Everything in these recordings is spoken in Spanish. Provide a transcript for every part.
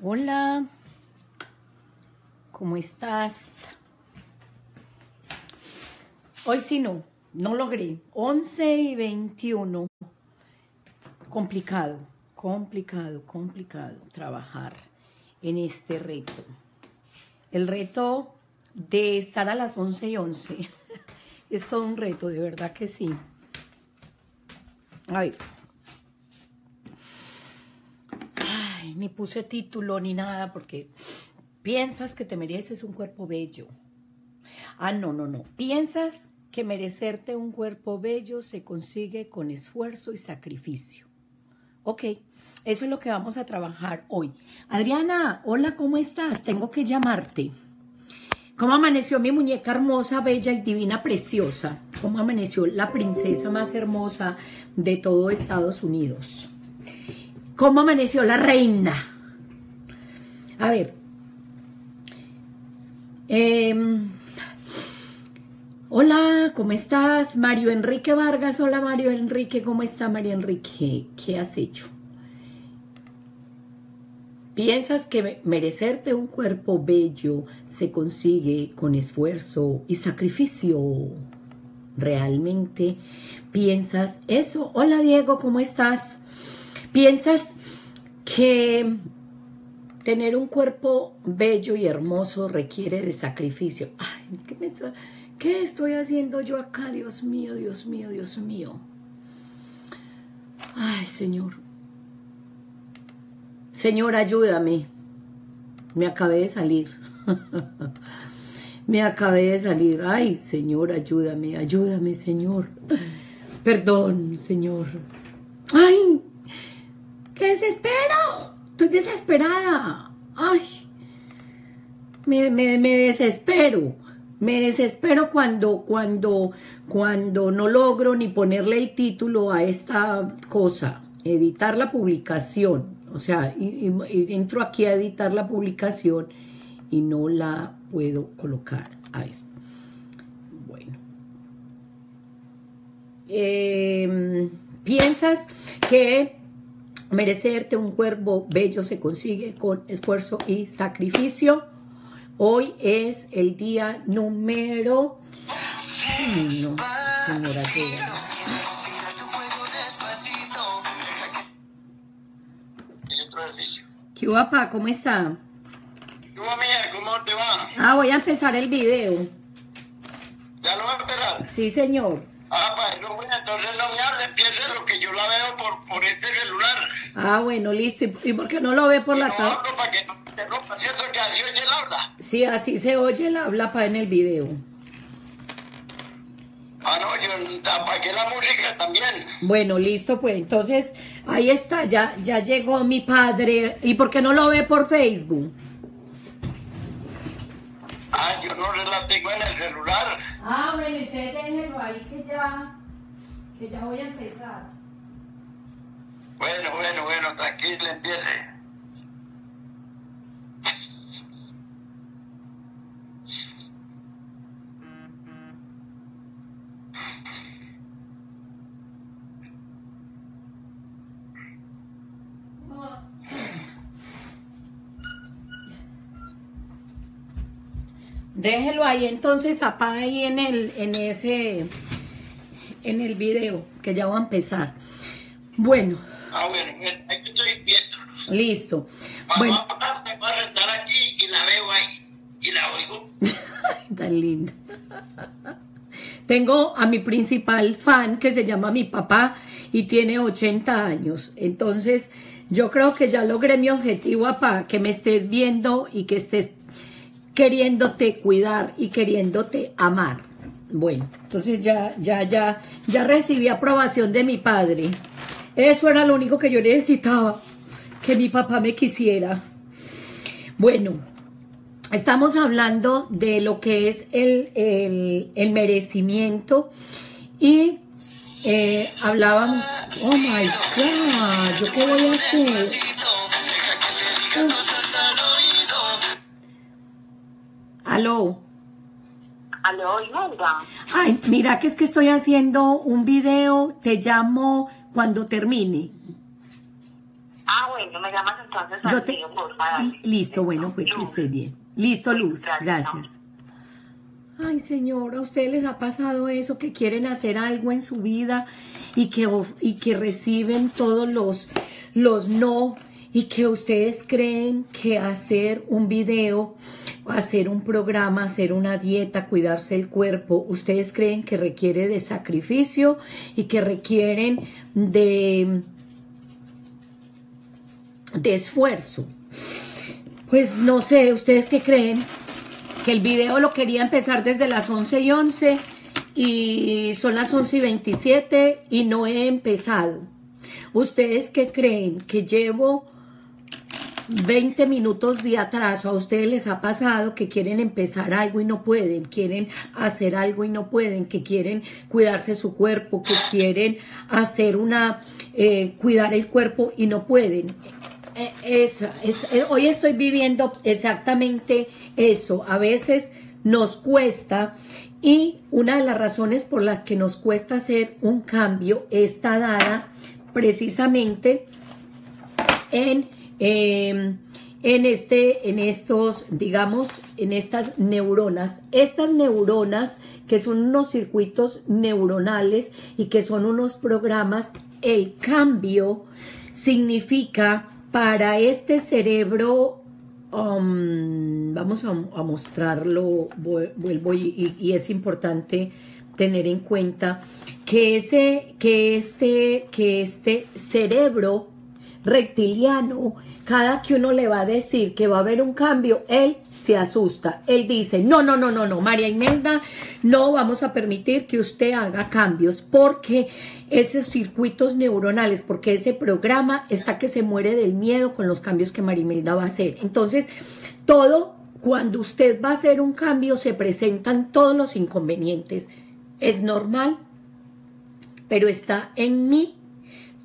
Hola, ¿cómo estás? Hoy sí no, no logré. 11 y 21. Complicado, complicado, complicado trabajar en este reto. El reto de estar a las 11 y 11 es todo un reto, de verdad que sí. A ver. Ay, ni puse título ni nada porque piensas que te mereces un cuerpo bello. Ah, no, no, no. Piensas que merecerte un cuerpo bello se consigue con esfuerzo y sacrificio. Ok, eso es lo que vamos a trabajar hoy. Adriana, hola, ¿cómo estás? Tengo que llamarte. ¿Cómo amaneció mi muñeca hermosa, bella y divina, preciosa? ¿Cómo amaneció la princesa más hermosa de todo Estados Unidos? ¿Cómo amaneció la reina? A ver. Em, hola, ¿cómo estás? Mario Enrique Vargas. Hola, Mario Enrique. ¿Cómo está, Mario Enrique? ¿Qué has hecho? Piensas que merecerte un cuerpo bello se consigue con esfuerzo y sacrificio. ¿Realmente piensas eso? Hola Diego, ¿cómo estás? ¿Piensas que tener un cuerpo bello y hermoso requiere de sacrificio? Ay, ¿qué, me está, ¿Qué estoy haciendo yo acá? Dios mío, Dios mío, Dios mío. Ay, Señor, Señor, ayúdame. Me acabé de salir. Me acabé de salir. Ay, Señor, ayúdame, ayúdame, Señor. Perdón, Señor. Ay, qué desespero. Estoy desesperada. Ay, me, me, me desespero. Me desespero cuando, cuando, cuando no logro ni ponerle el título a esta cosa, editar la publicación. O sea, entro aquí a editar la publicación y no la puedo colocar. A ver. Bueno. Em, ¿Piensas que merecerte un cuerpo bello se consigue con esfuerzo y sacrificio? Hoy es el día número... no, señora, ¿Qué guapa? ¿Cómo está? ¿Qué mía? ¿Cómo te va? Ah, voy a empezar el video. ¿Ya lo va a esperar? Sí, señor. Ah, pues no, entonces no me hable, empiece lo que yo la veo por, por este. Ah, bueno, listo. ¿Y por qué no lo ve por la tablet? No, para que no te rompa, ¿cierto? Que así oye el habla. Sí, así se oye el habla para en el video. Ah, no, yo apagué la música también. Bueno, listo, pues entonces ahí está, ya, ya llegó mi padre. ¿Y por qué no lo ve por Facebook? Ah, yo no la tengo en el celular. Ah, bueno, entonces déjenlo ahí que ya, que ya voy a empezar. Bueno, bueno, bueno, tranquilo, empiece. Déjelo ahí entonces, apá ahí en el, en ese, en el video, que ya va a empezar. Bueno. Ah, bueno, aquí estoy viendo. Listo. bueno. a, voy a rentar aquí y la veo ahí, y la oigo. Tan linda. Tengo a mi principal fan que se llama mi papá y tiene 80 años. Entonces, yo creo que ya logré mi objetivo, papá, que me estés viendo y que estés queriéndote cuidar y queriéndote amar. Bueno, entonces ya, ya, ya, ya recibí aprobación de mi padre. Eso era lo único que yo necesitaba, que mi papá me quisiera. Bueno, estamos hablando de lo que es el, merecimiento y eh, hablábamos, oh my God, ¿yo qué voy a hacer? Aló. Aló, Ay, mira que es que estoy haciendo un video, te llamo cuando termine. Ah, bueno, me llamas entonces Yo al te- mío, porfa, dale. Listo, bueno, pues que esté bien. Listo, Luz, Gracias. Ay, señor, ¿a ustedes les ha pasado eso? Que quieren hacer algo en su vida y que, y que reciben todos los, los no y que ustedes creen que hacer un video, hacer un programa, hacer una dieta, cuidarse el cuerpo, ustedes creen que requiere de sacrificio y que requieren de, de esfuerzo. Pues no sé, ¿ustedes qué creen? Que el video lo quería empezar desde las 11 y 11 y son las 11 y 27 y no he empezado. ¿Ustedes qué creen? Que llevo 20 minutos de atraso. ¿A ustedes les ha pasado que quieren empezar algo y no pueden? Quieren hacer algo y no pueden. Que quieren cuidarse su cuerpo, que quieren hacer una, eh, cuidar el cuerpo y no pueden. Es, eh, hoy estoy viviendo exactamente eso. A veces nos cuesta y una de las razones por las que nos cuesta hacer un cambio está dada precisamente en, eh, en, este, en estos, digamos, en estas neuronas. Estas neuronas que son unos circuitos neuronales y que son unos programas, el cambio significa para este cerebro, um, vamos a, mostrarlo, vu- vuelvo y- y es importante tener en cuenta que ese, que este, que este cerebro reptiliano, cada que uno le va a decir que va a haber un cambio, él se asusta. Él dice, no, no, no, no, no, María Imelda, no vamos a permitir que usted haga cambios porque esos circuitos neuronales, porque ese programa está que se muere del miedo con los cambios que María Imelda va a hacer. Entonces, todo, cuando usted va a hacer un cambio, se presentan todos los inconvenientes. Es normal, pero está en mí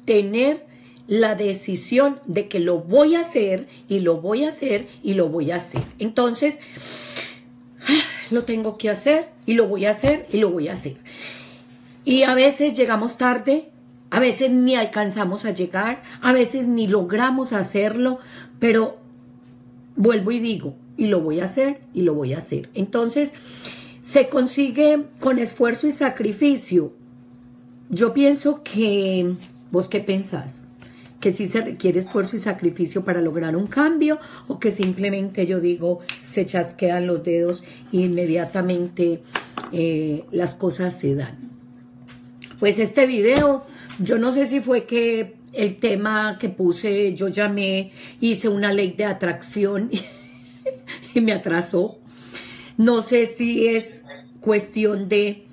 tener la decisión de que lo voy a hacer y lo voy a hacer y lo voy a hacer. Entonces, lo tengo que hacer y lo voy a hacer y lo voy a hacer. Y a veces llegamos tarde, a veces ni alcanzamos a llegar, a veces ni logramos hacerlo, pero vuelvo y digo, y lo voy a hacer y lo voy a hacer. Entonces, se consigue con esfuerzo y sacrificio. Yo pienso que, ¿vos qué pensás? Que sí se requiere esfuerzo y sacrificio para lograr un cambio o que simplemente yo digo, se chasquean los dedos e inmediatamente eh, las cosas se dan. Pues este video, yo no sé si fue que el tema que puse, yo llamé, hice una ley de atracción y me atrasó. No sé si es cuestión de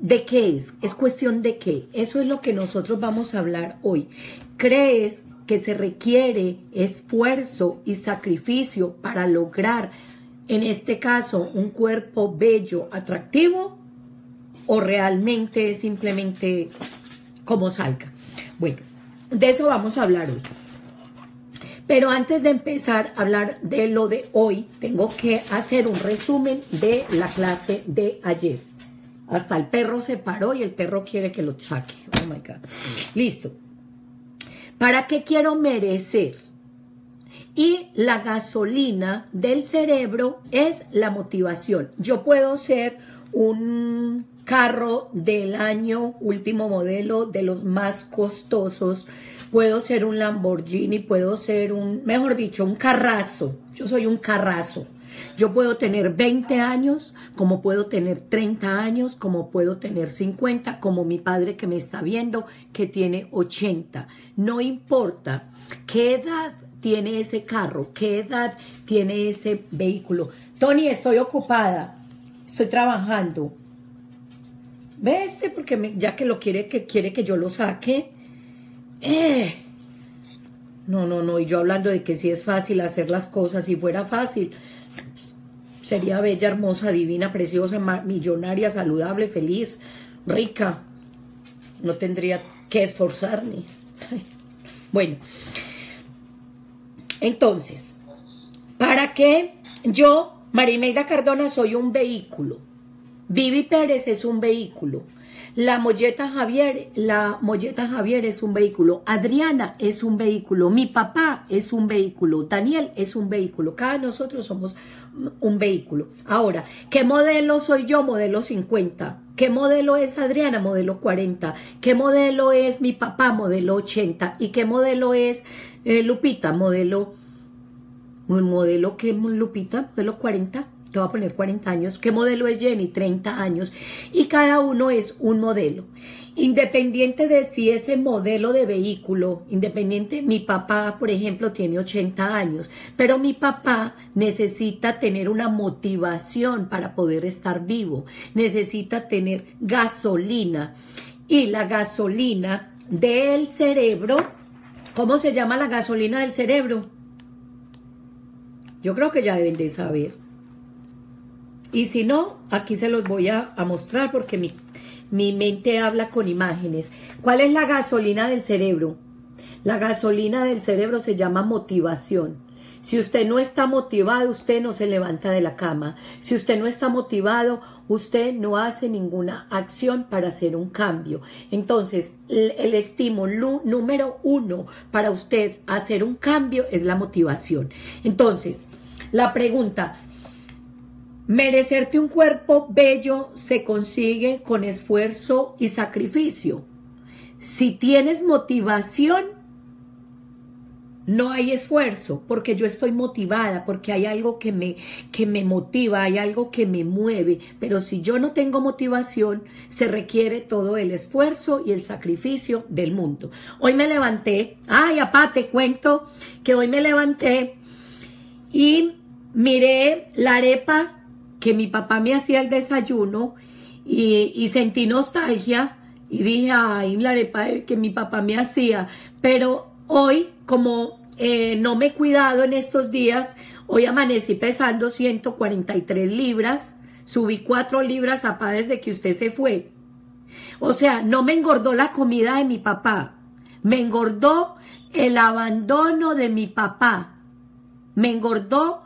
¿De qué es? Es cuestión de qué. Eso es lo que nosotros vamos a hablar hoy. ¿Crees que se requiere esfuerzo y sacrificio para lograr, en este caso, un cuerpo bello, atractivo? ¿O realmente es simplemente como salga? Bueno, de eso vamos a hablar hoy. Pero antes de empezar a hablar de lo de hoy, tengo que hacer un resumen de la clase de ayer. Hasta el perro se paró y el perro quiere que lo saque. Oh my God. Listo. ¿Para qué quiero merecer? Y la gasolina del cerebro es la motivación. Yo puedo ser un carro del año último modelo, de los más costosos. Puedo ser un Lamborghini, puedo ser un, mejor dicho, un carrazo. Yo soy un carrazo. Yo puedo tener 20 años, como puedo tener 30 años, como puedo tener 50, como mi padre que me está viendo, que tiene 80. No importa qué edad tiene ese carro, qué edad tiene ese vehículo. Tony, estoy ocupada, estoy trabajando. Ve este porque ya que lo quiere que quiere que yo lo saque. Eh. No, no, no. Y yo hablando de que si es fácil hacer las cosas, si fuera fácil, sería bella, hermosa, divina, preciosa, millonaria, saludable, feliz, rica. No tendría que esforzarme. Bueno, entonces, ¿para qué yo, Marimelda Cardona, soy un vehículo? Vivi Pérez es un vehículo. La molleta Javier, la molleta Javier es un vehículo. Adriana es un vehículo. Mi papá es un vehículo. Daniel es un vehículo. Cada nosotros somos un vehículo. Ahora, ¿qué modelo soy yo? Modelo 50. ¿Qué modelo es Adriana? Modelo 40. ¿Qué modelo es mi papá? Modelo 80. ¿Y qué modelo es eh, Lupita? Modelo ¿Un modelo qué, Lupita? ¿Modelo 40? Te voy a poner 40 años. ¿Qué modelo es Jenny? 30 años. Y cada uno es un modelo. Independiente de si ese modelo de vehículo, independiente, mi papá, por ejemplo, tiene 80 años, pero mi papá necesita tener una motivación para poder estar vivo, necesita tener gasolina. Y la gasolina del cerebro, ¿cómo se llama la gasolina del cerebro? Yo creo que ya deben de saber. Y si no, aquí se los voy a, mostrar porque mi, mi mente habla con imágenes. ¿Cuál es la gasolina del cerebro? La gasolina del cerebro se llama motivación. Si usted no está motivado, usted no se levanta de la cama. Si usted no está motivado, usted no hace ninguna acción para hacer un cambio. Entonces, el, estímulo número uno para usted hacer un cambio es la motivación. Entonces, la pregunta, merecerte un cuerpo bello se consigue con esfuerzo y sacrificio. Si tienes motivación, no hay esfuerzo, porque yo estoy motivada, porque hay algo que me, que me motiva, hay algo que me mueve. Pero si yo no tengo motivación, se requiere todo el esfuerzo y el sacrificio del mundo. Hoy me levanté, ay, apá, te cuento que hoy me levanté y miré la arepa que mi papá me hacía el desayuno y, sentí nostalgia y dije, ay, la arepa que mi papá me hacía. Pero hoy, como eh, no me he cuidado en estos días, hoy amanecí pesando 143 libras, subí 4 libras a pa desde que usted se fue. O sea, no me engordó la comida de mi papá, me engordó el abandono de mi papá, me engordó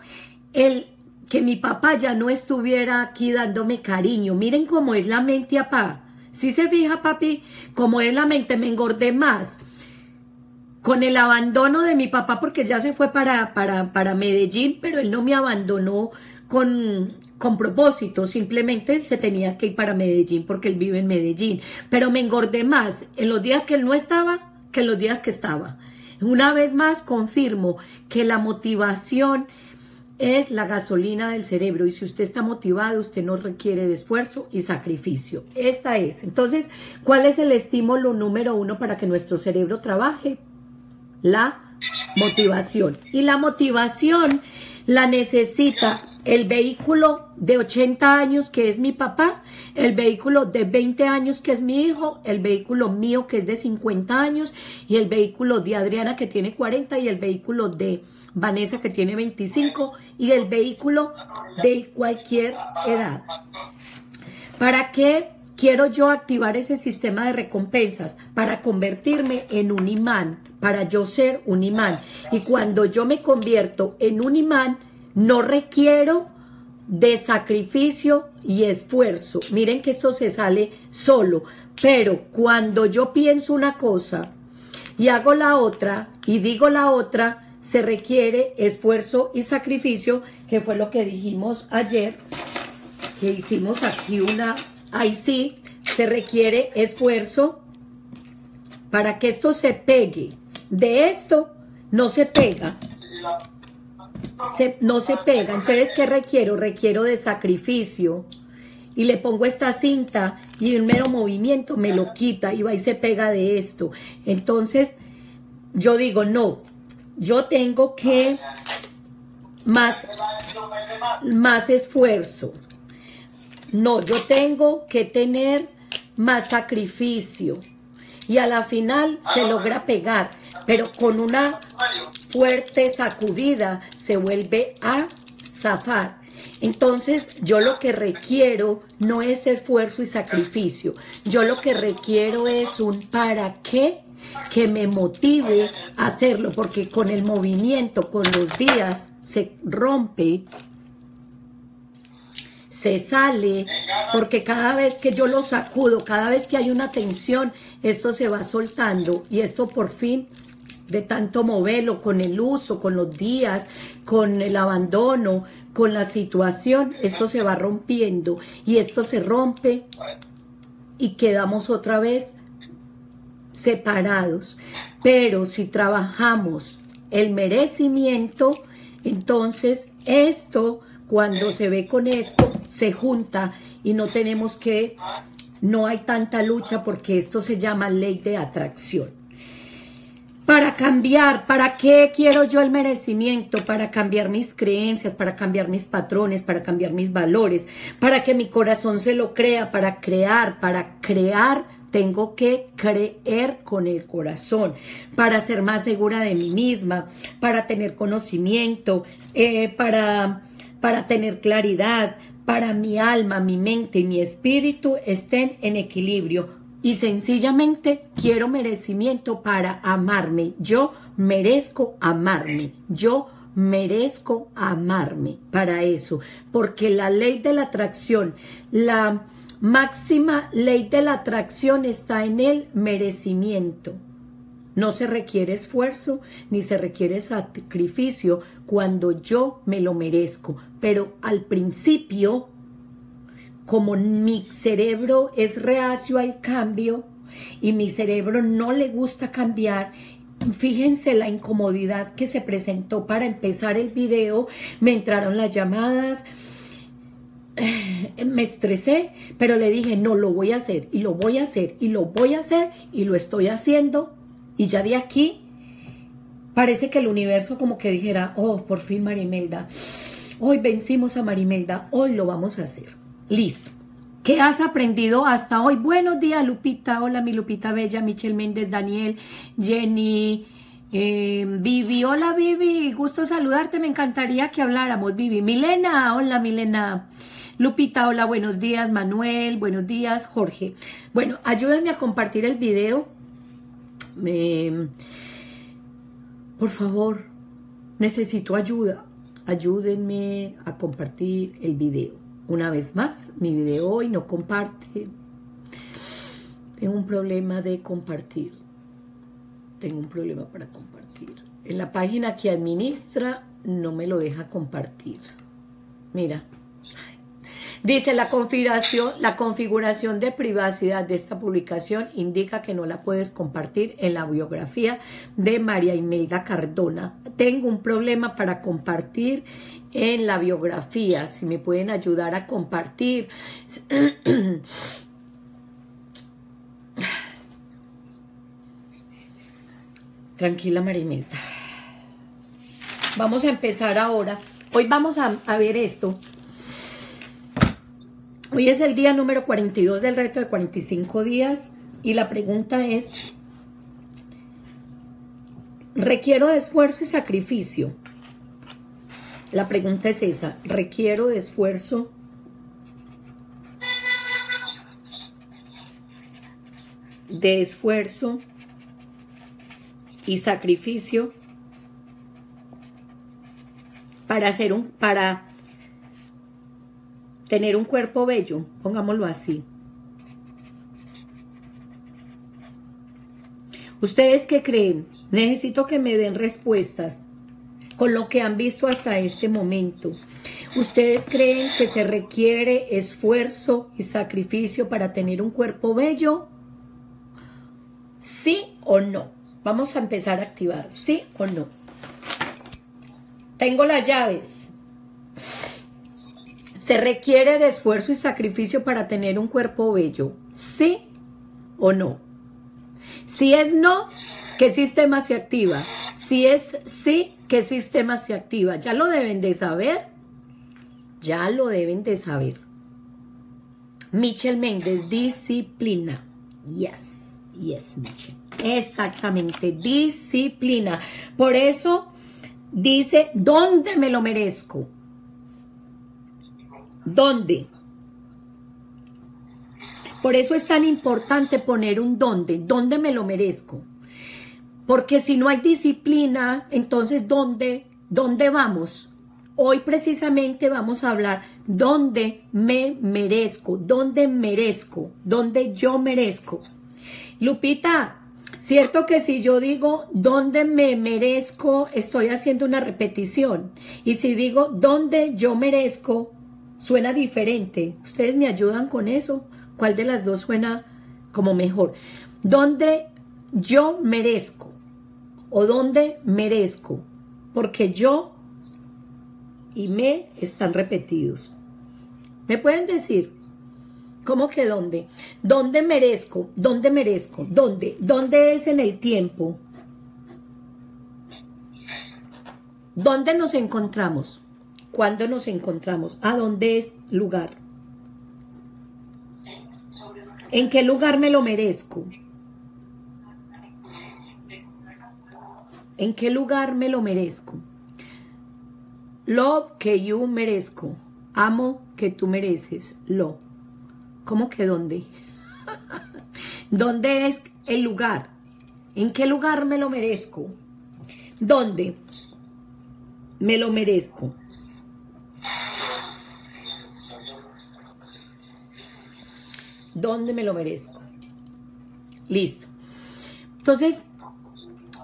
el que mi papá ya no estuviera aquí dándome cariño. Miren cómo es la mente, papá. Si se fija, papi, cómo es la mente, me engordé más con el abandono de mi papá, porque ya se fue para, para, para Medellín, pero él no me abandonó con, con propósito, simplemente se tenía que ir para Medellín porque él vive en Medellín. Pero me engordé más en los días que él no estaba que en los días que estaba. Una vez más confirmo que la motivación es la gasolina del cerebro y si usted está motivado, usted no requiere de esfuerzo y sacrificio. Esta es. Entonces, ¿cuál es el estímulo número uno para que nuestro cerebro trabaje? La motivación. Y la motivación la necesita el vehículo de 80 años que es mi papá, el vehículo de 20 años que es mi hijo, el vehículo mío que es de 50 años y el vehículo de Adriana que tiene 40 y el vehículo de Vanessa que tiene 25 y el vehículo de cualquier edad. ¿Para qué quiero yo activar ese sistema de recompensas? Para convertirme en un imán, para yo ser un imán. Y cuando yo me convierto en un imán, no requiero de sacrificio y esfuerzo. Miren que esto se sale solo, pero cuando yo pienso una cosa y hago la otra y digo la otra, se requiere esfuerzo y sacrificio, que fue lo que dijimos ayer, que hicimos aquí una, ahí sí, se requiere esfuerzo para que esto se pegue. De esto no se pega, no se pega. Entonces, ¿qué requiero? Requiero de sacrificio. Y le pongo esta cinta y un mero movimiento me lo quita y va y se pega de esto. Entonces, yo digo, no, yo tengo que más, más esfuerzo. No, yo tengo que tener más sacrificio. Y a la final se logra pegar, pero con una fuerte sacudida se vuelve a zafar. Entonces yo lo que requiero no es esfuerzo y sacrificio, yo lo que requiero es un para qué que me motive a hacerlo, porque con el movimiento, con los días, se rompe se sale, porque cada vez que yo lo sacudo, cada vez que hay una tensión, esto se va soltando y esto por fin de tanto moverlo con el uso, con los días, con el abandono, con la situación, esto se va rompiendo y esto se rompe y quedamos otra vez separados. Pero si trabajamos el merecimiento, entonces esto, cuando se ve con esto, se junta y no tenemos que, no hay tanta lucha porque esto se llama ley de atracción. Para cambiar, ¿para qué quiero yo el merecimiento? Para cambiar mis creencias, para cambiar mis patrones, para cambiar mis valores, para que mi corazón se lo crea, para crear, para crear tengo que creer con el corazón para ser más segura de mí misma, para tener conocimiento, eh, para, para tener claridad, para mi alma, mi mente y mi espíritu estén en equilibrio. Y sencillamente quiero merecimiento para amarme. Yo merezco amarme. Yo merezco amarme para eso. Porque la ley de la atracción, la máxima ley de la atracción está en el merecimiento. No se requiere esfuerzo ni se requiere sacrificio cuando yo me lo merezco. Pero al principio, como mi cerebro es reacio al cambio y mi cerebro no le gusta cambiar, fíjense la incomodidad que se presentó para empezar el video. Me entraron las llamadas, me estresé, pero le dije, no, lo voy a hacer y lo voy a hacer y lo voy a hacer y lo estoy haciendo. Y ya de aquí parece que el universo como que dijera, oh, por fin Marimelda, hoy vencimos a Marimelda, hoy lo vamos a hacer. Listo. ¿Qué has aprendido hasta hoy? Buenos días, Lupita. Hola, mi Lupita Bella, Michelle Méndez, Daniel, Jenny, eh, Vivi. Hola, Vivi. Gusto saludarte. Me encantaría que habláramos, Vivi. Milena. Hola, Milena. Lupita, hola, buenos días. Manuel, buenos días. Jorge. Bueno, ayúdenme a compartir el video. por favor, necesito ayuda. Ayúdenme a compartir el video. Una vez más, mi video hoy no comparte. Tengo un problema de compartir. Tengo un problema para compartir. En la página que administra no me lo deja compartir. Mira, Dice la configuración, la configuración de privacidad de esta publicación indica que no la puedes compartir en la biografía de María Imelda Cardona. Tengo un problema para compartir en la biografía. Si me pueden ayudar a compartir. Tranquila, Imelda. Vamos a empezar ahora. Hoy vamos a ver esto Hoy es el día número 42 del reto de 45 días y la pregunta es, ¿requiero de esfuerzo y sacrificio? La pregunta es esa, ¿requiero de esfuerzo de esfuerzo y sacrificio para hacer un para tener un cuerpo bello, pongámoslo así. ¿Ustedes qué creen? Necesito que me den respuestas con lo que han visto hasta este momento. ¿Ustedes creen que se requiere esfuerzo y sacrificio para tener un cuerpo bello? ¿Sí o no? Vamos a empezar a activar. ¿Sí o no? Tengo las llaves. ¿Se requiere de esfuerzo y sacrificio para tener un cuerpo bello? ¿Sí o no? Si es no, ¿qué sistema se activa? Si es sí, ¿qué sistema se activa? Ya lo deben de saber. Ya lo deben de saber. Michelle Méndez, disciplina. Yes, yes, Michelle. Exactamente, disciplina. Por eso dice, ¿dónde me lo merezco? ¿Dónde? Por eso es tan importante poner un dónde, dónde me lo merezco. Porque si no hay disciplina, entonces ¿dónde, dónde vamos? Hoy precisamente vamos a hablar dónde me merezco, dónde merezco, dónde yo merezco. Lupita, cierto que si yo digo dónde me merezco, estoy haciendo una repetición. Y si digo dónde yo merezco, suena diferente. ¿Ustedes me ayudan con eso? ¿Cuál de las dos suena como mejor? ¿Dónde yo merezco? ¿O dónde merezco? Porque yo y me están repetidos. ¿Me pueden decir? ¿Cómo que dónde? ¿Dónde merezco? ¿Dónde merezco? ¿Dónde? ¿Dónde es en el tiempo? ¿Dónde nos encontramos? ¿Cuándo nos encontramos? ¿A dónde es lugar? ¿En qué lugar me lo merezco? ¿En qué lugar me lo merezco? Love que yo merezco. Amo que tú mereces. Lo. ¿Cómo que dónde? ¿Dónde es el lugar? ¿En qué lugar me lo merezco? ¿Dónde? Me lo merezco. ¿Dónde me lo merezco? Listo. Entonces,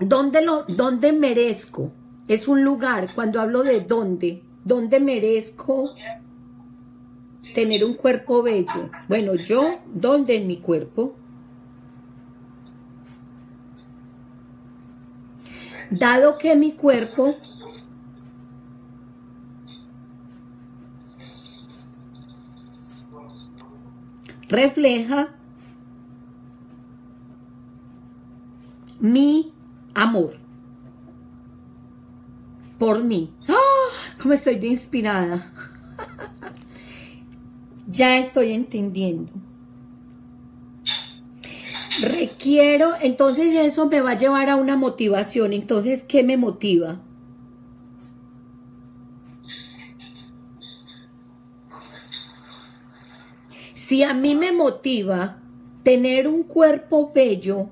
¿dónde, lo, dónde merezco? es un lugar, cuando hablo de dónde, dónde merezco tener un cuerpo bello. Bueno, yo, ¿dónde en mi cuerpo? Dado que mi cuerpo refleja mi amor por mí. ¡Oh! ¿Cómo estoy de inspirada? ya estoy entendiendo. Requiero, entonces eso me va a llevar a una motivación. Entonces, ¿qué me motiva? Si a mí me motiva tener un cuerpo bello,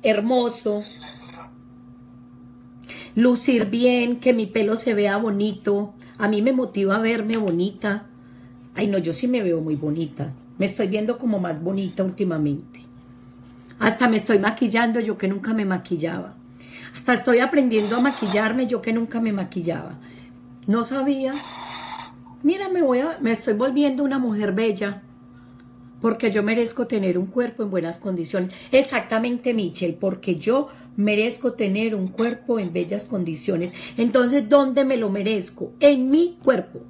hermoso, lucir bien, que mi pelo se vea bonito. A mí me motiva verme bonita. Ay, no, yo sí me veo muy bonita. Me estoy viendo como más bonita últimamente. Hasta me estoy maquillando yo que nunca me maquillaba. Hasta estoy aprendiendo a maquillarme yo que nunca me maquillaba. No sabía. Mira, me voy me estoy volviendo una mujer bella porque yo merezco tener un cuerpo en buenas condiciones. Exactamente, Michelle, porque yo merezco tener un cuerpo en bellas condiciones. Entonces, ¿dónde me lo merezco? En mi cuerpo.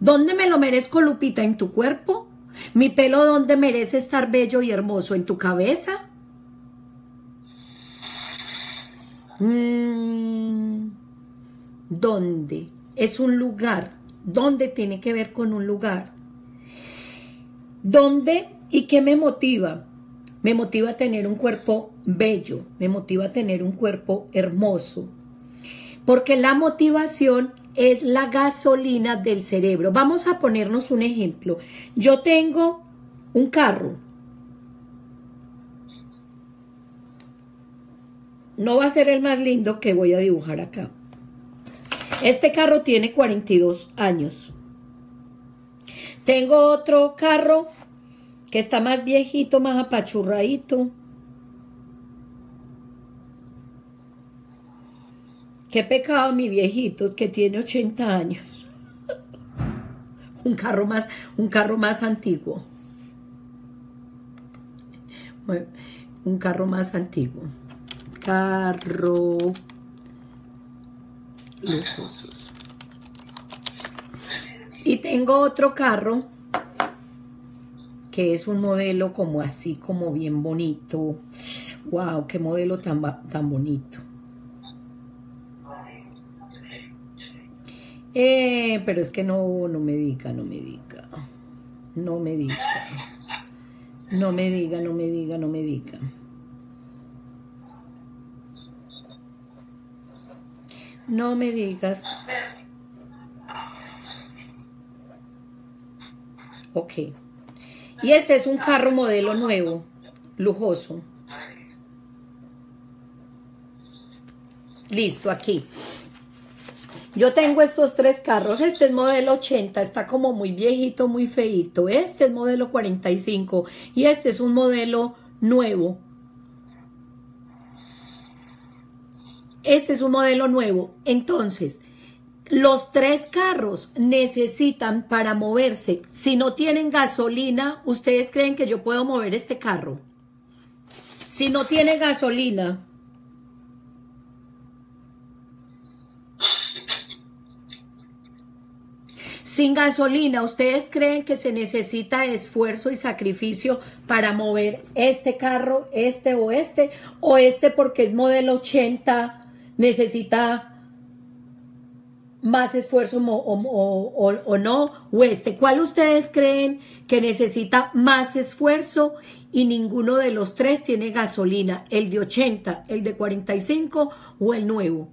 ¿Dónde me lo merezco, Lupita? ¿En tu cuerpo? ¿Mi pelo dónde merece estar bello y hermoso? ¿En tu cabeza? Mm, ¿Dónde? Es un lugar. ¿Dónde tiene que ver con un lugar? ¿Dónde y qué me motiva? Me motiva a tener un cuerpo bello, me motiva a tener un cuerpo hermoso, porque la motivación es la gasolina del cerebro. Vamos a ponernos un ejemplo. Yo tengo un carro. No va a ser el más lindo que voy a dibujar acá. Este carro tiene 42 años. Tengo otro carro que está más viejito, más apachurradito. Qué pecado mi viejito que tiene 80 años. un carro más, un carro más antiguo. un carro más antiguo. Carro y tengo otro carro que es un modelo como así, como bien bonito. ¡Wow! ¡Qué modelo tan, tan bonito! Eh, pero es que no, no me diga, no me diga. No me diga. No me diga, no me diga, no me diga. No me digas. Ok. Y este es un carro modelo nuevo, lujoso. Listo, aquí. Yo tengo estos tres carros. Este es modelo 80, está como muy viejito, muy feito. Este es modelo 45 y este es un modelo nuevo, Este es un modelo nuevo. Entonces, los tres carros necesitan para moverse, si no tienen gasolina, ¿ustedes creen que yo puedo mover este carro? Si no tiene gasolina, sin gasolina, ¿ustedes creen que se necesita esfuerzo y sacrificio para mover este carro, este o este? ¿O este porque es modelo 80 necesita más esfuerzo o, no, o este. ¿Cuál ustedes creen que necesita más esfuerzo y ninguno de los tres tiene gasolina? ¿El de 80, el de 45 o el nuevo?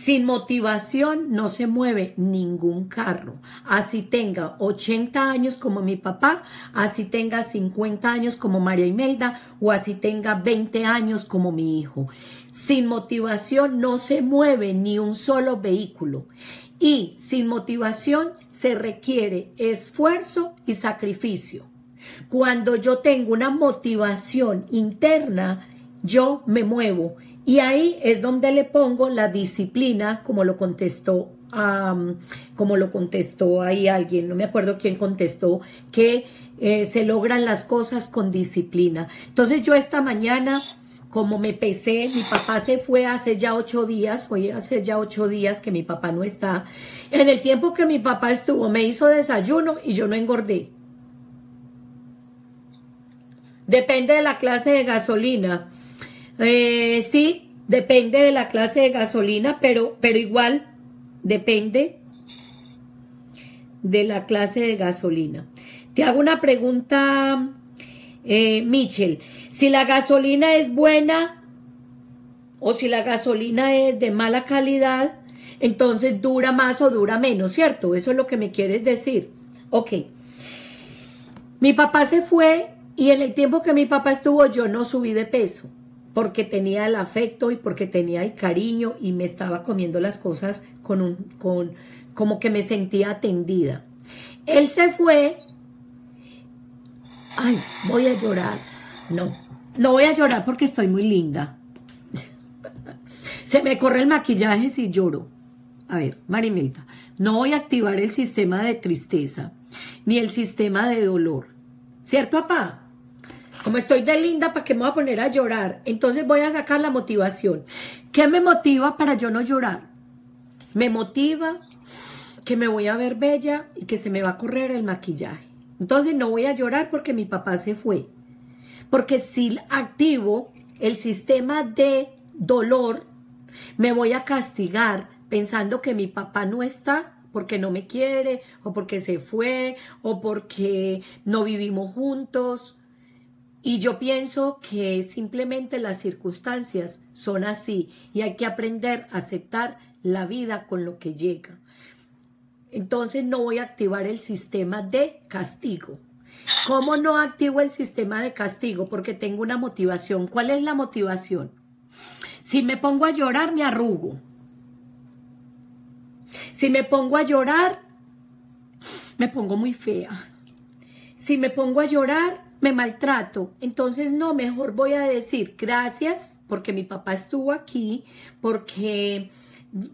Sin motivación no se mueve ningún carro. Así tenga 80 años como mi papá, así tenga 50 años como María Imelda o así tenga 20 años como mi hijo. Sin motivación no se mueve ni un solo vehículo. Y sin motivación se requiere esfuerzo y sacrificio. Cuando yo tengo una motivación interna, yo me muevo y ahí es donde le pongo la disciplina, como lo contestó, como lo contestó ahí alguien, no me acuerdo quién contestó, que eh, se logran las cosas con disciplina. Entonces yo esta mañana, como me pesé, mi papá se fue hace ya ocho días, hoy hace ya ocho días que mi papá no está. En el tiempo que mi papá estuvo, me hizo desayuno y yo no engordé. Depende de la clase de gasolina. Eh, sí, depende de la clase de gasolina, pero, pero igual depende de la clase de gasolina. Te hago una pregunta, eh, Michel. Si la gasolina es buena o si la gasolina es de mala calidad, entonces dura más o dura menos, ¿cierto? Eso es lo que me quieres decir. Ok. Mi papá se fue y en el tiempo que mi papá estuvo yo no subí de peso porque tenía el afecto y porque tenía el cariño y me estaba comiendo las cosas con un, con, como que me sentía atendida. Él se fue. Ay, voy a llorar. No, no voy a llorar porque estoy muy linda. se me corre el maquillaje si lloro. A ver, Marimita, no voy a activar el sistema de tristeza ni el sistema de dolor. ¿Cierto, papá? Como estoy de linda, ¿para qué me voy a poner a llorar? Entonces voy a sacar la motivación. ¿Qué me motiva para yo no llorar? Me motiva que me voy a ver bella y que se me va a correr el maquillaje. Entonces no voy a llorar porque mi papá se fue. Porque si activo el sistema de dolor, me voy a castigar pensando que mi papá no está porque no me quiere o porque se fue o porque no vivimos juntos y yo pienso que simplemente las circunstancias son así y hay que aprender a aceptar la vida con lo que llega. Entonces no voy a activar el sistema de castigo. ¿Cómo no activo el sistema de castigo? Porque tengo una motivación. ¿Cuál es la motivación? Si me pongo a llorar, me arrugo. Si me pongo a llorar, me pongo muy fea. Si me pongo a llorar, me maltrato. Entonces, no, mejor voy a decir gracias porque mi papá estuvo aquí, porque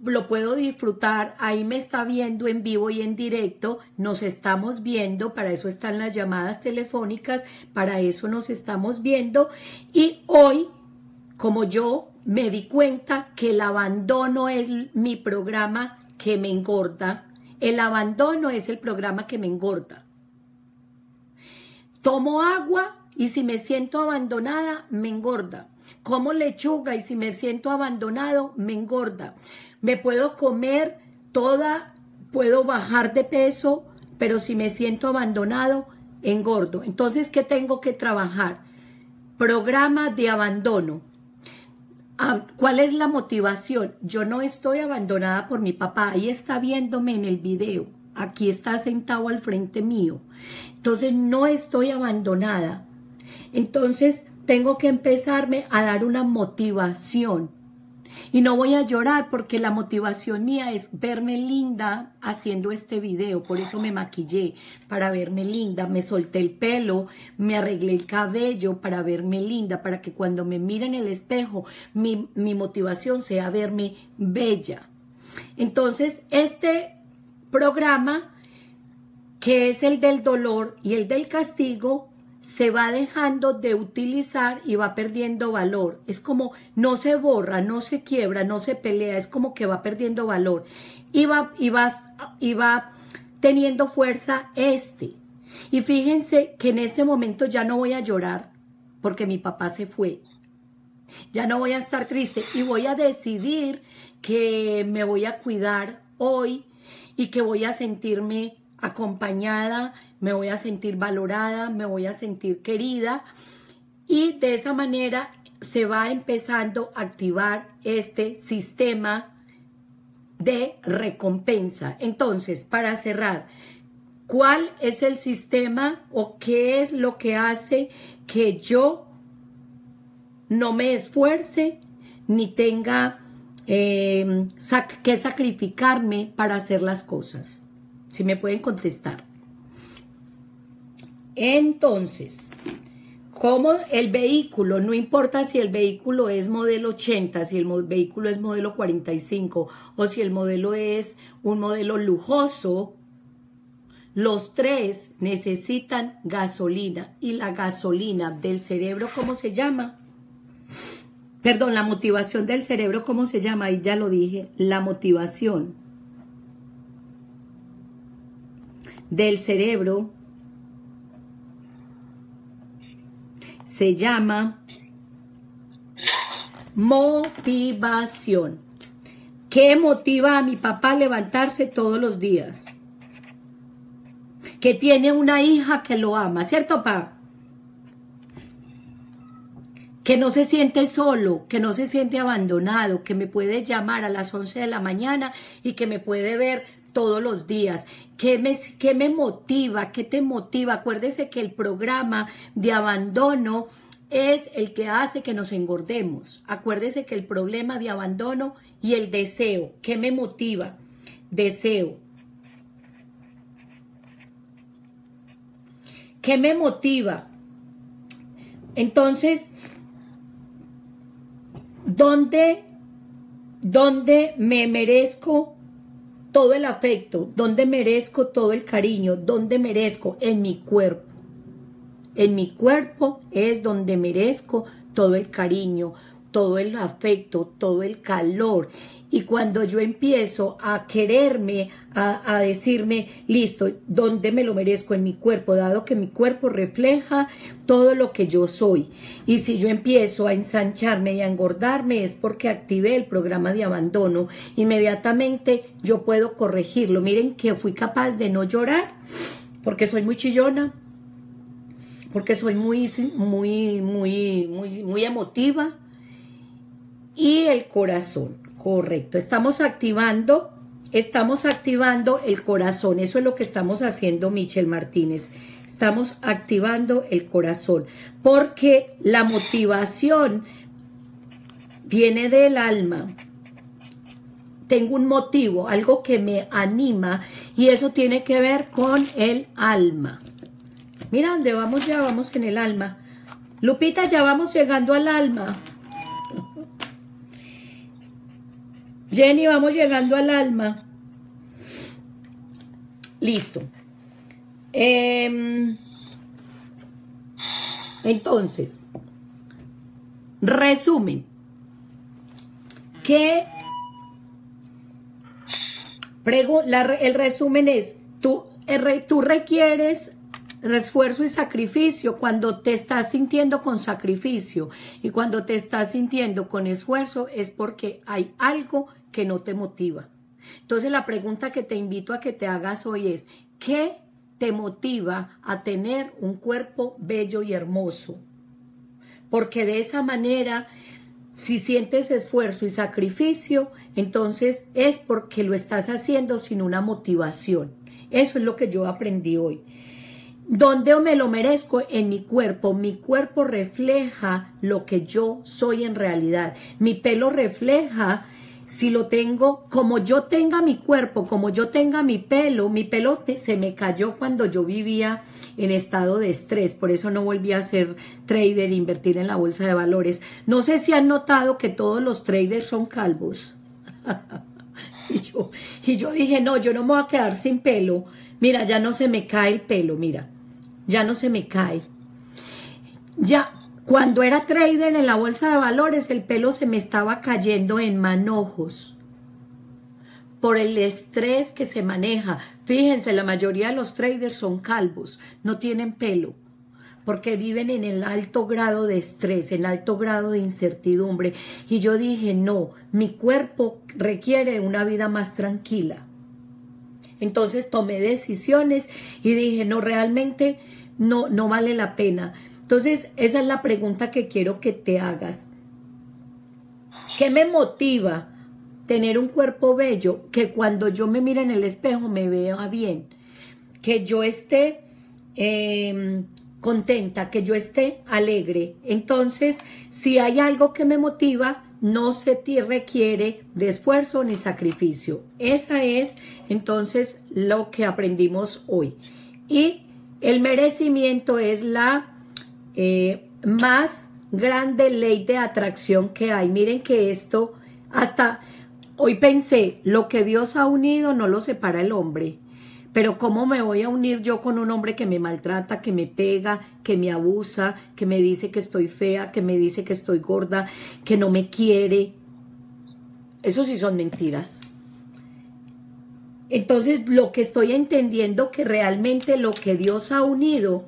lo puedo disfrutar, ahí me está viendo en vivo y en directo, nos estamos viendo, para eso están las llamadas telefónicas, para eso nos estamos viendo y hoy, como yo me di cuenta que el abandono es mi programa que me engorda, el abandono es el programa que me engorda. Tomo agua y si me siento abandonada, me engorda. Como lechuga y si me siento abandonado, me engorda. Me puedo comer toda, puedo bajar de peso, pero si me siento abandonado, engordo. Entonces, ¿qué tengo que trabajar? Programa de abandono. Ah, ¿Cuál es la motivación? Yo no estoy abandonada por mi papá, ahí está viéndome en el video aquí está sentado al frente mío. Entonces no estoy abandonada. Entonces tengo que empezarme a dar una motivación. Y no voy a llorar porque la motivación mía es verme linda haciendo este video. Por eso me maquillé, para verme linda. Me solté el pelo, me arreglé el cabello para verme linda, para que cuando me mire en el espejo, mi, mi motivación sea verme bella. Entonces, este programa, que es el del dolor y el del castigo, se va dejando de utilizar y va perdiendo valor. Es como no se borra, no se quiebra, no se pelea, es como que va perdiendo valor. Y va, y va, y va teniendo fuerza este. Y fíjense que en este momento ya no voy a llorar porque mi papá se fue. Ya no voy a estar triste y voy a decidir que me voy a cuidar hoy y que voy a sentirme acompañada, me voy a sentir valorada, me voy a sentir querida y de esa manera se va empezando a activar este sistema de recompensa. Entonces, para cerrar, ¿cuál es el sistema o qué es lo que hace que yo no me esfuerce ni tenga eh, que sacrificarme para hacer las cosas? Si me pueden contestar. Entonces, como el vehículo, no importa si el vehículo es modelo 80, si el vehículo es modelo 45 o si el modelo es un modelo lujoso, los tres necesitan gasolina y la gasolina del cerebro, ¿cómo se llama? Perdón, la motivación del cerebro, ¿cómo se llama? Ahí ya lo dije, la motivación del cerebro se llama motivación. ¿Qué motiva a mi papá a levantarse todos los días? Que tiene una hija que lo ama, ¿cierto, papá? que no se siente solo, que no se siente abandonado, que me puede llamar a las 11 de la mañana y que me puede ver todos los días. ¿Qué me, qué me motiva? ¿Qué te motiva? Acuérdese que el programa de abandono es el que hace que nos engordemos. Acuérdese que el problema de abandono y el deseo, ¿qué me motiva? Deseo. ¿Qué me motiva? Entonces, ¿dónde, dónde me merezco todo el afecto, donde merezco todo el cariño, donde merezco en mi cuerpo. En mi cuerpo es donde merezco todo el cariño, todo el afecto, todo el calor. Y cuando yo empiezo a quererme, a, decirme, listo, ¿dónde me lo merezco en mi cuerpo? Dado que mi cuerpo refleja todo lo que yo soy. Y si yo empiezo a ensancharme y a engordarme es porque activé el programa de abandono. Inmediatamente yo puedo corregirlo. Miren que fui capaz de no llorar porque soy muy chillona, porque soy muy, muy, muy, muy, muy emotiva y el corazón. Correcto. Estamos activando, estamos activando el corazón. Eso es lo que estamos haciendo, Michel Martínez. Estamos activando el corazón. Porque la motivación viene del alma. Tengo un motivo, algo que me anima y eso tiene que ver con el alma. Mira dónde vamos ya, vamos en el alma. Lupita, ya vamos llegando al alma. Jenny, vamos llegando al alma. Listo. Em, entonces, resumen. Que el resumen es, tú, tú requieres esfuerzo y sacrificio cuando te estás sintiendo con sacrificio y cuando te estás sintiendo con esfuerzo es porque hay algo que no te motiva. Entonces la pregunta que te invito a que te hagas hoy es, ¿qué te motiva a tener un cuerpo bello y hermoso? Porque de esa manera, si sientes esfuerzo y sacrificio, entonces es porque lo estás haciendo sin una motivación. Eso es lo que yo aprendí hoy. ¿Dónde me lo merezco? En mi cuerpo. Mi cuerpo refleja lo que yo soy en realidad. Mi pelo refleja si lo tengo, como yo tenga mi cuerpo, como yo tenga mi pelo, mi pelo se me cayó cuando yo vivía en estado de estrés, por eso no volví a ser trader, invertir en la bolsa de valores. No sé si han notado que todos los traders son calvos. y, yo, y yo dije, no, yo no me voy a quedar sin pelo. Mira, ya no se me cae el pelo, mira, ya no se me cae. Ya, cuando era trader en la bolsa de valores, el pelo se me estaba cayendo en manojos por el estrés que se maneja. Fíjense, la mayoría de los traders son calvos, no tienen pelo, porque viven en el alto grado de estrés, en alto grado de incertidumbre. Y yo dije, no, mi cuerpo requiere una vida más tranquila. Entonces tomé decisiones y dije, no, realmente no, no vale la pena. Entonces, esa es la pregunta que quiero que te hagas. ¿Qué me motiva tener un cuerpo bello, que cuando yo me mire en el espejo me vea bien, que yo esté em, contenta, que yo esté alegre. Entonces, si hay algo que me motiva, no se te requiere de esfuerzo ni sacrificio. Esa es entonces lo que aprendimos hoy. Y el merecimiento es la eh, más grande ley de atracción que hay. Miren que esto hasta Hoy pensé, lo que Dios ha unido no lo separa el hombre. Pero ¿cómo me voy a unir yo con un hombre que me maltrata, que me pega, que me abusa, que me dice que estoy fea, que me dice que estoy gorda, que no me quiere? Eso sí son mentiras. Entonces lo que estoy entendiendo que realmente lo que Dios ha unido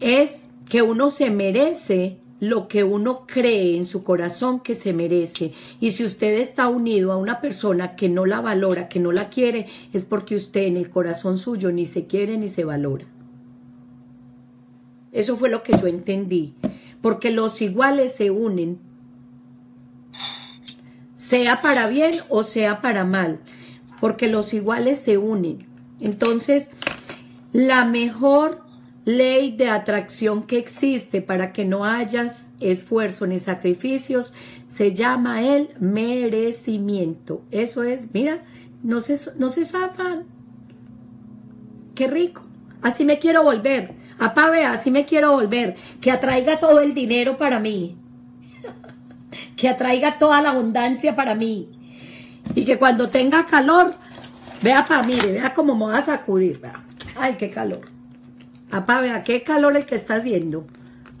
es que uno se merece lo que uno cree en su corazón que se merece. Y si usted está unido a una persona que no la valora, que no la quiere, es porque usted en el corazón suyo ni se quiere ni se valora. Eso fue lo que yo entendí. Porque los iguales se unen, sea para bien o sea para mal. Porque los iguales se unen. Entonces, la mejor ley de atracción que existe para que no hayas esfuerzo ni sacrificios se llama el merecimiento. Eso es, mira, no se, no se zafan. Qué rico. Así me quiero volver. Apá, vea, así me quiero volver. Que atraiga todo el dinero para mí. que atraiga toda la abundancia para mí. Y que cuando tenga calor, vea para mire, vea cómo me va a sacudir. Ay, qué calor. Apá, vea qué calor el que está haciendo.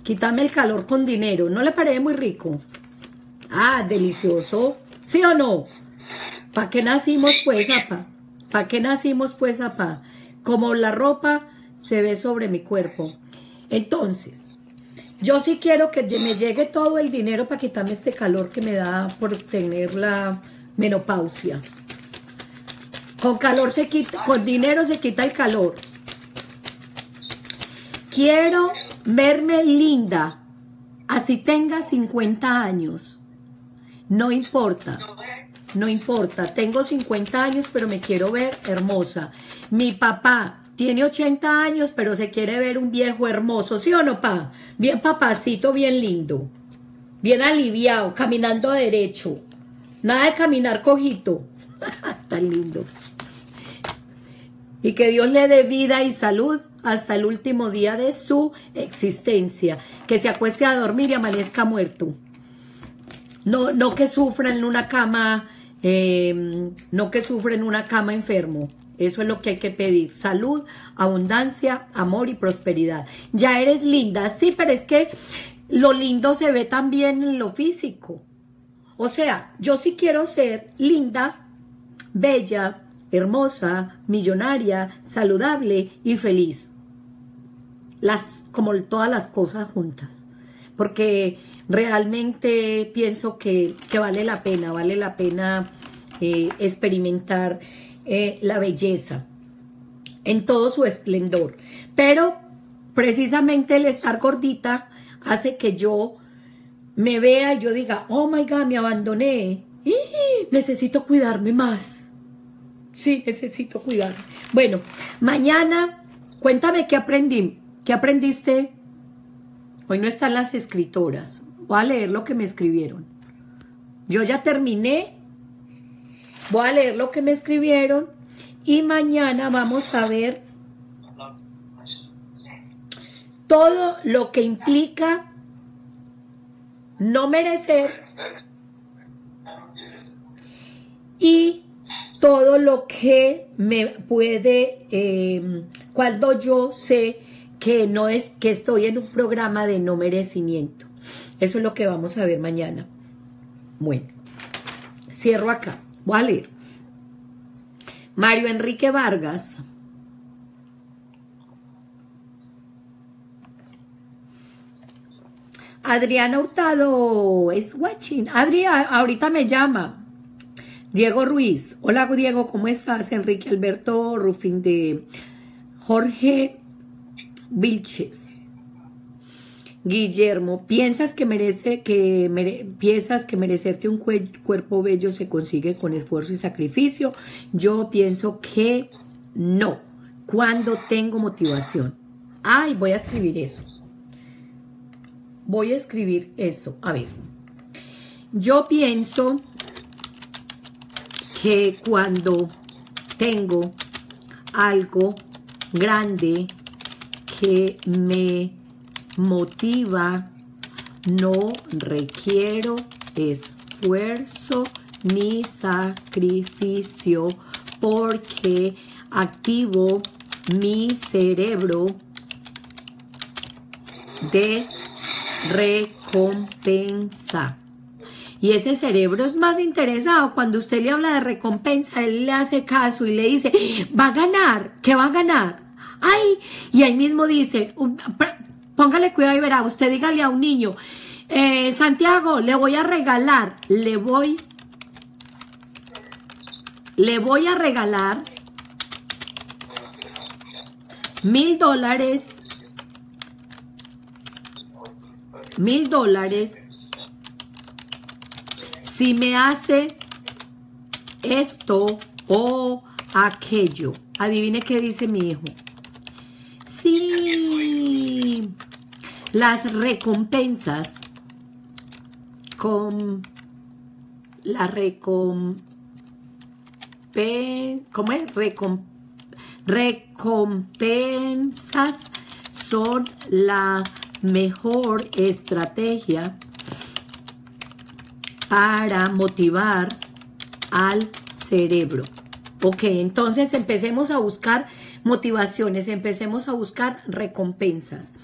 Quítame el calor con dinero. ¿No le parece muy rico? Ah, delicioso. ¿Sí o no? ¿Para qué nacimos pues, apá? ¿Para qué nacimos pues, apá? Como la ropa se ve sobre mi cuerpo. Entonces, yo sí quiero que me llegue todo el dinero para quitarme este calor que me da por tener la menopausia. Con calor se quita, con dinero se quita el calor. Quiero verme linda, así tenga 50 años. No importa, no importa. Tengo 50 años, pero me quiero ver hermosa. Mi papá tiene 80 años, pero se quiere ver un viejo hermoso, ¿sí o no, pa? Bien papacito, bien lindo. Bien aliviado, caminando derecho. Nada de caminar cojito. Tan lindo. Y que Dios le dé vida y salud hasta el último día de su existencia, que se acueste a dormir y amanezca muerto. No, no que sufra en una cama, em, no que sufra en una cama enfermo. Eso es lo que hay que pedir. Salud, abundancia, amor y prosperidad. Ya eres linda, sí, pero es que lo lindo se ve también en lo físico. O sea, yo sí quiero ser linda, bella, hermosa, millonaria, saludable y feliz. Las, como todas las cosas juntas. Porque realmente pienso que, vale la pena, vale la pena eh, experimentar eh, la belleza en todo su esplendor. Pero precisamente el estar gordita hace que yo me vea y yo diga, oh my God, me abandoné. necesito cuidarme más. Sí, necesito cuidar. Bueno, mañana Cuéntame qué aprendí. ¿Qué aprendiste? Hoy no están las escritoras. Voy a leer lo que me escribieron. Yo ya terminé. Voy a leer lo que me escribieron. Y mañana vamos a ver todo lo que implica no merecer y todo lo que me puede, eh, cuando yo sé que no es que estoy en un programa de no merecimiento. Eso es lo que vamos a ver mañana. Bueno, cierro acá. Voy a leer. Mario Enrique Vargas. Adriana Hurtado es watching. Adriana, ahorita me llama. Diego Ruiz. Hola Diego, ¿cómo estás? Enrique Alberto Rufín de Jorge Vilches. Guillermo, ¿piensas que merece que piensas que merecerte un cuerpo bello se consigue con esfuerzo y sacrificio? Yo pienso que no. Cuando tengo motivación. Ay, voy a escribir eso. Voy a escribir eso. A ver. Yo pienso que cuando tengo algo grande que me motiva, no requiero esfuerzo ni sacrificio porque activo mi cerebro de recompensa. Y ese cerebro es más interesado. Cuando usted le habla de recompensa, él le hace caso y le dice, va a ganar, ¿qué va a ganar? Ay, y ahí mismo dice, póngale cuidado y verá, usted dígale a un niño, eh, Santiago, le voy a regalar, le voy, le voy a regalar mil dólares, mil dólares, si me hace esto o aquello. Adivine qué dice mi hijo. Sí. Las recompensas con la recompensa, ¿cómo es? recompensas son la mejor estrategia para motivar al cerebro. Ok, entonces empecemos a buscar motivaciones, empecemos a buscar recompensas.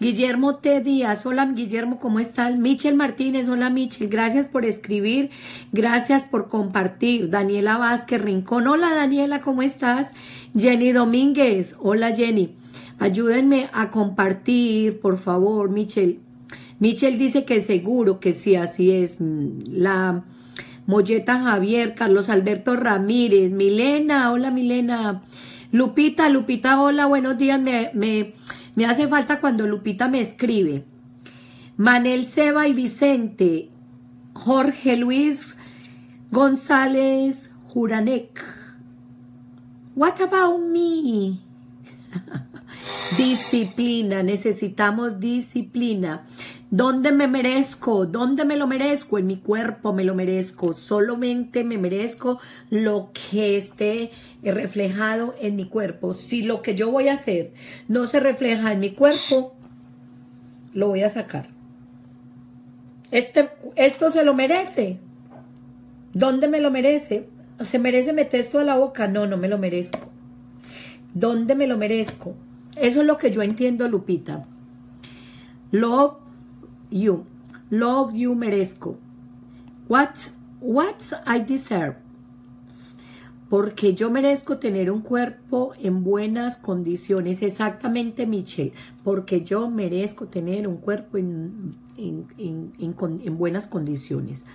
Guillermo T. Díaz, hola Guillermo, ¿cómo estás? Michel Martínez, hola Michel, gracias por escribir, gracias por compartir. Daniela Vázquez Rincón, hola Daniela, ¿cómo estás? Jenny Domínguez, hola Jenny, ayúdenme a compartir, por favor, Michel. Michel dice que seguro que sí, así es. La Molleta Javier, Carlos Alberto Ramírez, Milena, hola Milena. Lupita, Lupita, hola, buenos días, me, me me hace falta cuando Lupita me escribe. Manel Seba y Vicente. Jorge Luis González Juranek. What about me? disciplina, necesitamos disciplina. ¿Dónde me merezco? ¿Dónde me lo merezco? En mi cuerpo me lo merezco. Solamente me merezco lo que esté reflejado en mi cuerpo. Si lo que yo voy a hacer no se refleja en mi cuerpo, lo voy a sacar. Este, esto se lo merece. ¿Dónde me lo merece? ¿Se merece meter esto a la boca? No, no me lo merezco. ¿Dónde me lo merezco? Eso es lo que yo entiendo, Lupita. Lo you. Love you merezco. What, what I deserve. Porque yo merezco tener un cuerpo en buenas condiciones. Exactamente, Michelle. Porque yo merezco tener un cuerpo en, en, en, en buenas condiciones.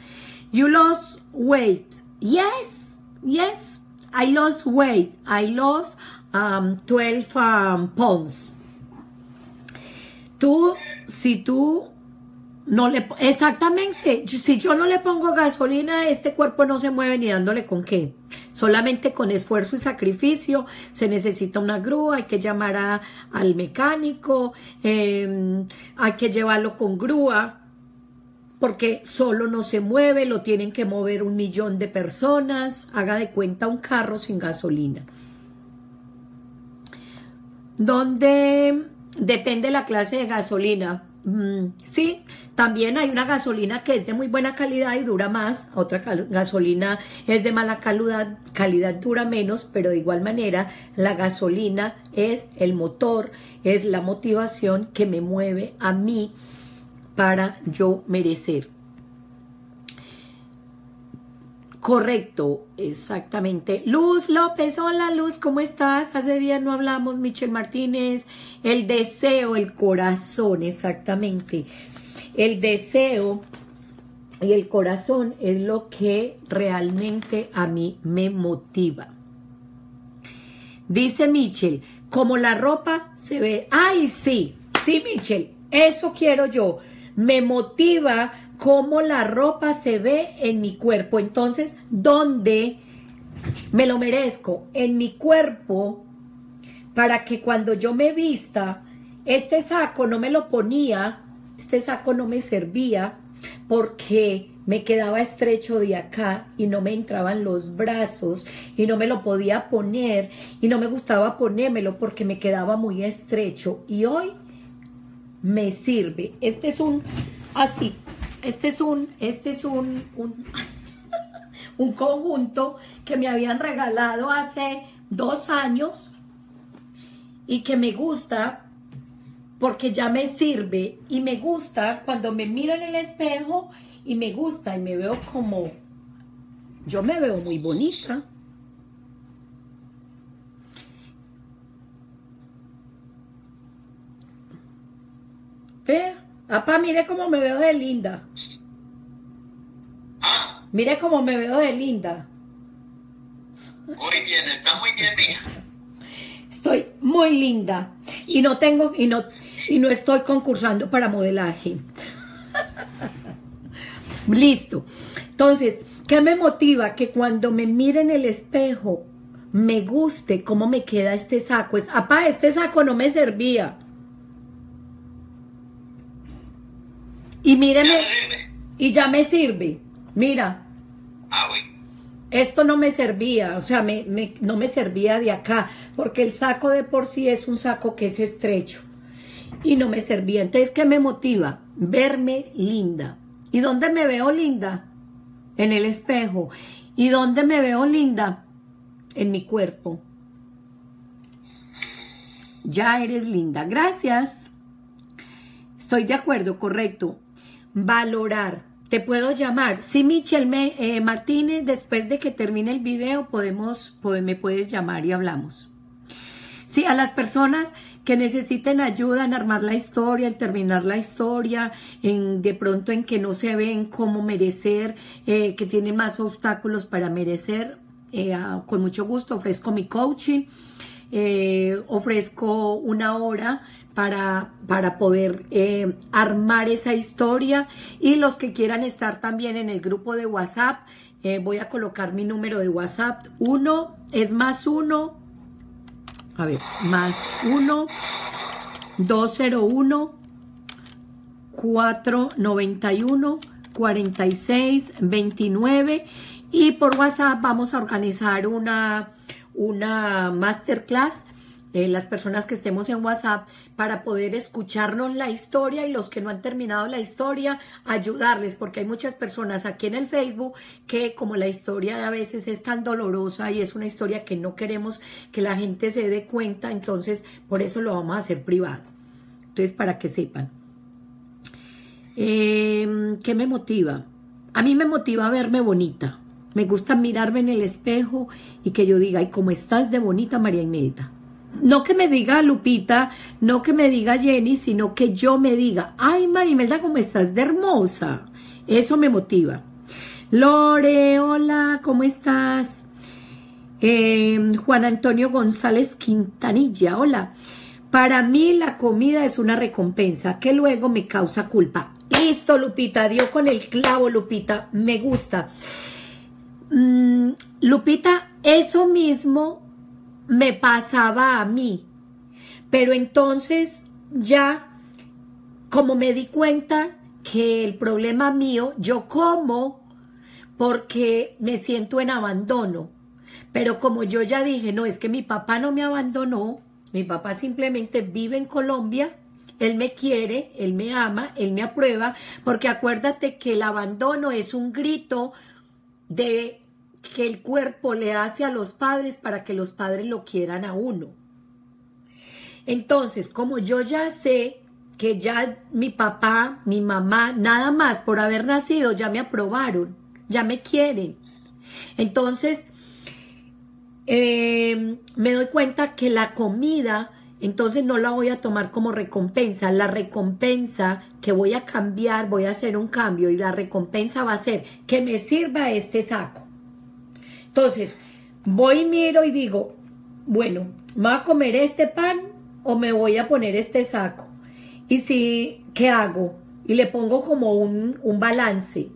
You lost weight. Yes, yes. I lost weight. I lost um, 12 um, pounds. Tú, si tú no le, exactamente, si yo no le pongo gasolina, este cuerpo no se mueve ni dándole con qué. Solamente con esfuerzo y sacrificio se necesita una grúa, hay que llamar a, al mecánico, em, hay que llevarlo con grúa, porque solo no se mueve, lo tienen que mover un millón de personas, haga de cuenta un carro sin gasolina. Donde depende la clase de gasolina. Mm, sí, también hay una gasolina que es de muy buena calidad y dura más, otra gasolina es de mala calidad, calidad dura menos, pero de igual manera la gasolina es el motor, es la motivación que me mueve a mí para yo merecer. Correcto, exactamente. Luz López, hola Luz, ¿cómo estás? Hace días no hablamos, Michelle Martínez. El deseo, el corazón, exactamente. El deseo y el corazón es lo que realmente a mí me motiva. Dice Michelle, como la ropa se ve, ay sí, sí Michelle, eso quiero yo. Me motiva cómo la ropa se ve en mi cuerpo. Entonces, ¿dónde me lo merezco? En mi cuerpo, para que cuando yo me vista, este saco no me lo ponía, este saco no me servía porque me quedaba estrecho de acá y no me entraban los brazos y no me lo podía poner y no me gustaba ponérmelo porque me quedaba muy estrecho y hoy me sirve. Este es un así, este es un, este es un, un, conjunto que me habían regalado hace dos años y que me gusta porque ya me sirve y me gusta cuando me miro en el espejo y me gusta y me veo como, yo me veo muy bonita. Ve, Papá, mire cómo me veo de linda. Mire cómo me veo de linda. Muy bien, está muy bien, hija. Estoy muy linda. Y no tengo, y no, y no estoy concursando para modelaje. Listo. Entonces, ¿qué me motiva? Que cuando me mire en el espejo, me guste cómo me queda este saco. Papá, este saco no me servía. Y míreme, y ya me sirve. Mira. Ah, Esto no me servía, o sea, me, no me servía de acá, porque el saco de por sí es un saco que es estrecho y no me servía. Entonces, ¿qué me motiva? Verme linda. ¿Y dónde me veo linda? En el espejo. ¿Y dónde me veo linda? En mi cuerpo. Ya eres linda. Gracias. Estoy de acuerdo, correcto valorar. Te puedo llamar. Sí, Michelle eh, Martínez, después de que termine el video, podemos, me puedes llamar y hablamos. Sí, a las personas que necesiten ayuda en armar la historia, en terminar la historia, en de pronto en que no se ven cómo merecer, eh, que tienen más obstáculos para merecer, eh, con mucho gusto ofrezco mi coaching, ofrezco una hora para, para poder eh, armar esa historia. Y los que quieran estar también en el grupo de WhatsApp, eh, voy a colocar mi número de WhatsApp. Uno es más uno. A ver, más uno. 201 491 46 29 y por WhatsApp vamos a organizar una, una masterclass eh, las personas que estemos en WhatsApp para poder escucharnos la historia y los que no han terminado la historia, ayudarles, porque hay muchas personas aquí en el Facebook que como la historia a veces es tan dolorosa y es una historia que no queremos que la gente se dé cuenta, entonces por eso lo vamos a hacer privado. Entonces, para que sepan. Em, ¿Qué me motiva? A mí me motiva verme bonita. Me gusta mirarme en el espejo y que yo diga, ay, ¿cómo estás de bonita, María Imelda? no que me diga Lupita, no que me diga Jenny, sino que yo me diga, ay Marimelda, ¿cómo estás de hermosa? Eso me motiva. Lore, hola, ¿cómo estás? Em, Juan Antonio González Quintanilla, hola. Para mí la comida es una recompensa que luego me causa culpa. Listo, Lupita, dio con el clavo, Lupita, me gusta. Mm, Lupita, Eso mismo me pasaba a mí, pero entonces ya como me di cuenta que el problema mío, yo como porque me siento en abandono, pero como yo ya dije, no, es que mi papá no me abandonó, mi papá simplemente vive en Colombia, él me quiere, él me ama, él me aprueba, porque acuérdate que el abandono es un grito de que el cuerpo le hace a los padres para que los padres lo quieran a uno. Entonces, como yo ya sé que ya mi papá, mi mamá, nada más por haber nacido, ya me aprobaron, ya me quieren. Entonces, eh, me doy cuenta que la comida, entonces no la voy a tomar como recompensa. La recompensa que voy a cambiar, voy a hacer un cambio y la recompensa va a ser que me sirva este saco. Entonces, voy y miro y digo, bueno, ¿me a comer este pan o me voy a poner este saco? Y si, ¿qué hago? Y le pongo como un, un balance.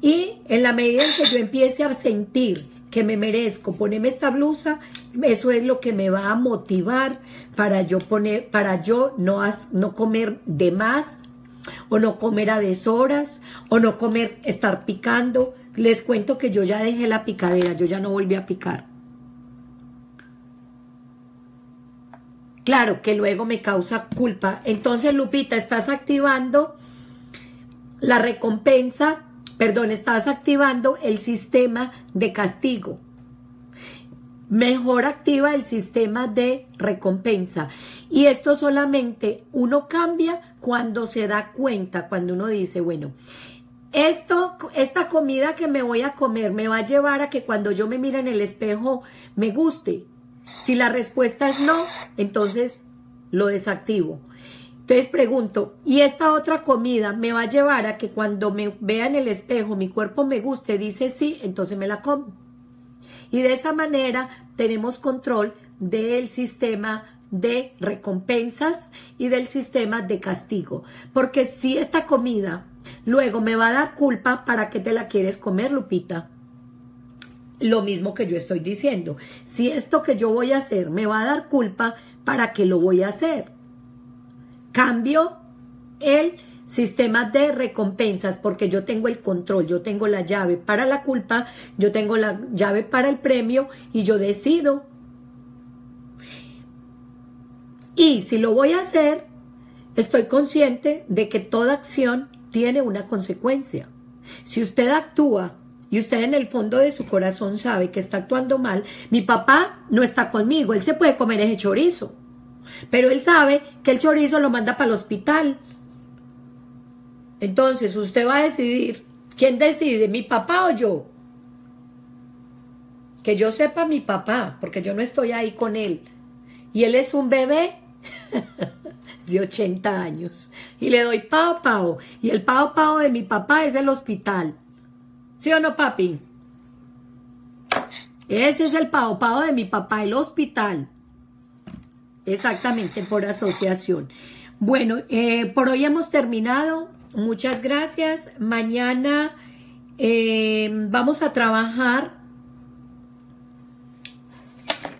Y en la medida en que yo empiece a sentir que me merezco ponerme esta blusa, eso es lo que me va a motivar para yo poner, para yo no, no comer de más, o no comer a deshoras, o no comer, estar picando. Les cuento que yo ya dejé la picadera, yo ya no volví a picar. Claro que luego me causa culpa. Entonces, Lupita, estás activando la recompensa, perdón, estás activando el sistema de castigo. Mejor activa el sistema de recompensa. Y esto solamente uno cambia cuando se da cuenta, cuando uno dice, bueno, esto, esta comida que me voy a comer me va a llevar a que cuando yo me mire en el espejo me guste, si la respuesta es no, entonces lo desactivo. Entonces pregunto, ¿y esta otra comida me va a llevar a que cuando me vea en el espejo mi cuerpo me guste, dice sí, entonces me la como? Y de esa manera tenemos control del sistema de recompensas y del sistema de castigo. Porque si esta comida luego me va a dar culpa, ¿para qué te la quieres comer, Lupita? lo mismo que yo estoy diciendo. Si esto que yo voy a hacer me va a dar culpa, ¿para qué lo voy a hacer? Cambio el sistema de recompensas porque yo tengo el control, yo tengo la llave para la culpa, yo tengo la llave para el premio y yo decido. Y si lo voy a hacer, estoy consciente de que toda acción tiene una consecuencia. Si usted actúa y usted en el fondo de su corazón sabe que está actuando mal, mi papá no está conmigo, él se puede comer ese chorizo, pero él sabe que el chorizo lo manda para el hospital. Entonces usted va a decidir, ¿quién decide, mi papá o yo? Que yo sepa mi papá, porque yo no estoy ahí con él. Y él es un bebé de 80 años. Y le doy pao pao. Y el pao pao de mi papá es el hospital. ¿Sí o no, papi? Ese es el pao pao de mi papá, el hospital. Exactamente, por asociación. Bueno, eh, por hoy hemos terminado. Muchas gracias. Mañana eh, vamos a trabajar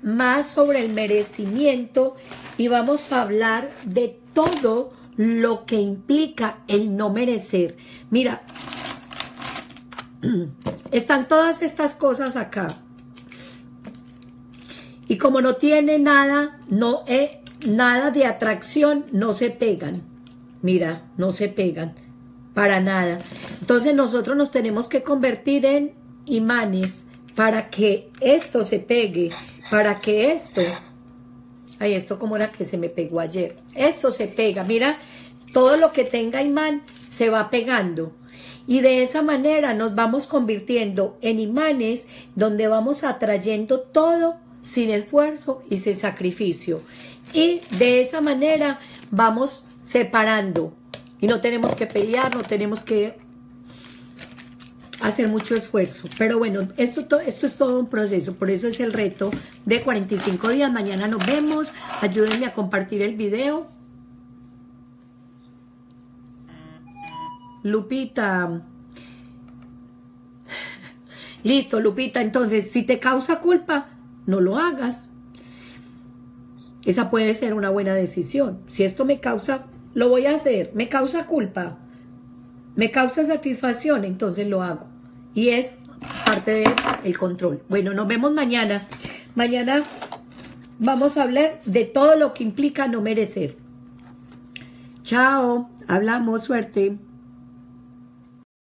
más sobre el merecimiento y vamos a hablar de todo lo que implica el no merecer. Mira, están todas estas cosas acá. Y como no tiene nada, no eh, nada de atracción, no se pegan. Mira, no se pegan para nada. Entonces nosotros nos tenemos que convertir en imanes para que esto se pegue, para que esto, ay, esto como era que se me pegó ayer, esto se pega, mira, todo lo que tenga imán se va pegando. Y de esa manera nos vamos convirtiendo en imanes donde vamos atrayendo todo sin esfuerzo y sin sacrificio. Y de esa manera vamos separando. Y no tenemos que pelear, no tenemos que hacer mucho esfuerzo. Pero bueno, esto, esto es todo un proceso, por eso es el reto de 45 días. Mañana nos vemos. Ayúdenme a compartir el video. Lupita, Listo, Lupita, entonces si te causa culpa, no lo hagas. Esa puede ser una buena decisión. Si esto me causa, lo voy a hacer, me causa culpa, me causa satisfacción, entonces lo hago. Y es parte del control. Bueno, nos vemos mañana. Mañana vamos a hablar de todo lo que implica no merecer. Chao, hablamos, suerte.